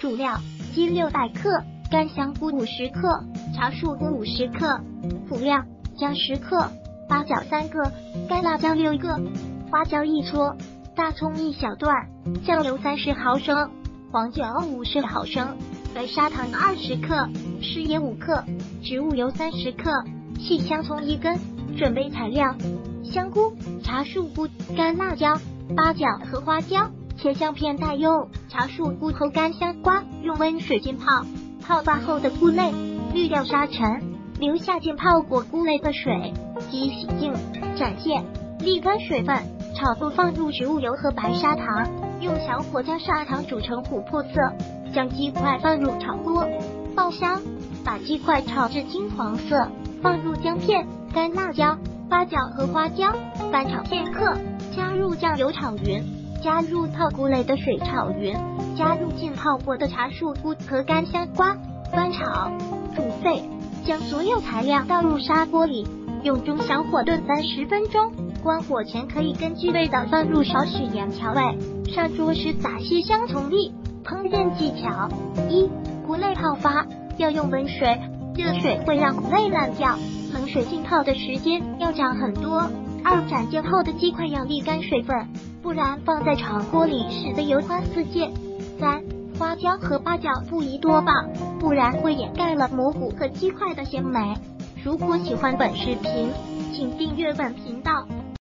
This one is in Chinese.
主料：鸡六百克，干香菇五十克，茶树菇五十克。辅料：姜十克，八角三个，干辣椒六个，花椒一撮，大葱一小段，酱油三十毫升，黄酒五十毫升，白砂糖二十克，食盐五克，植物油三十克，细香葱一根。准备材料：香菇、茶树菇、干辣椒、八角和花椒。切香片待用，茶树菇和干香瓜用温水浸泡，泡发后的菇类滤掉沙尘，留下浸泡过菇类的水，即洗净、斩蟹，沥干水分，炒后放入植物油和白砂糖，用小火将砂糖煮成琥珀色，将鸡块放入炒锅，爆香，把鸡块炒至金黄色，放入姜片、干辣椒、八角和花椒，翻炒片刻，加入酱油炒匀。加入泡菇类的水炒匀，加入浸泡过的茶树菇和干香瓜，翻炒煮沸，将所有材料倒入砂锅里，用中小火炖三十分钟。关火前可以根据味道放入少许盐调味。上桌时撒些香葱粒。烹饪技巧：一、菇类泡发要用温水，热水会让菇类烂掉，冷水浸泡的时间要长很多。二、斩件后的鸡块要沥干水分。不然放在炒锅里，使得油花四溅。三、花椒和八角不宜多放，不然会掩盖了蘑菇和鸡块的鲜美。如果喜欢本视频，请订阅本频道。